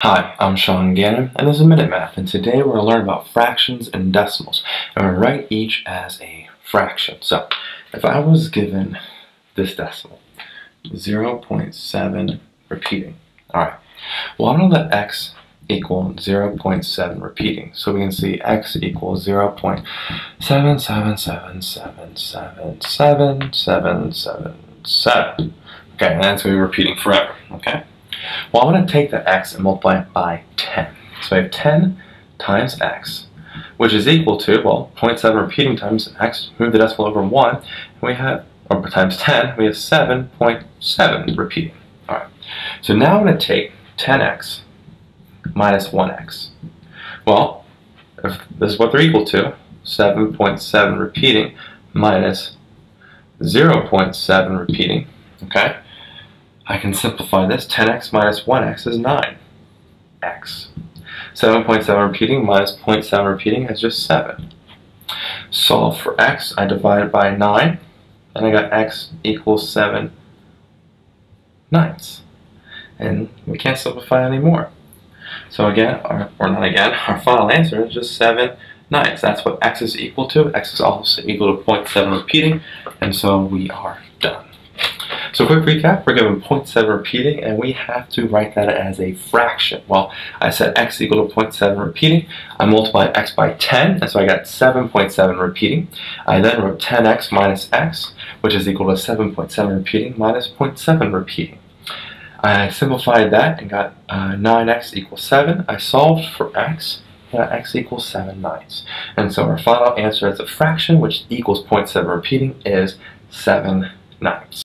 Hi, I'm Sean Gannon, and this is Minute Math, and today we're going to learn about fractions and decimals, and we're going to write each as a fraction. So, if I was given this decimal, 0.7 repeating, alright, well I know that x equal 0.7 repeating, so we can see x equals 0.777777777, okay, and that's going to be repeating forever, okay? Well, I'm going to take the x and multiply it by 10. So I have 10 times x, which is equal to, well, 0.7 repeating times x, move the decimal over 1, and we have, or times 10, we have 7.7 repeating. Alright, so now I'm going to take 10x minus 1x. Well, if this is what they're equal to, 7.7 repeating minus 0.7 repeating, okay? I can simplify this. 10x minus 1x is 9x. 7.7 repeating minus 0.7 repeating is just 7. Solve for x. I divide it by 9, and I got x equals 7 ninths. And we can't simplify anymore. So again, our, or not again, our final answer is just 7 ninths. That's what x is equal to. x is also equal to 0.7 repeating, and so we are. So quick recap, we're given 0.7 repeating and we have to write that as a fraction. Well, I said x equal to 0.7 repeating. I multiplied x by 10, and so I got 7.7 repeating. I then wrote 10x minus x, which is equal to 7.7 repeating minus 0.7 repeating. I simplified that and got uh, 9x equals 7. I solved for x, got x equals 7 ninths. And so our final answer as a fraction, which equals 0.7 repeating, is 7 ninths.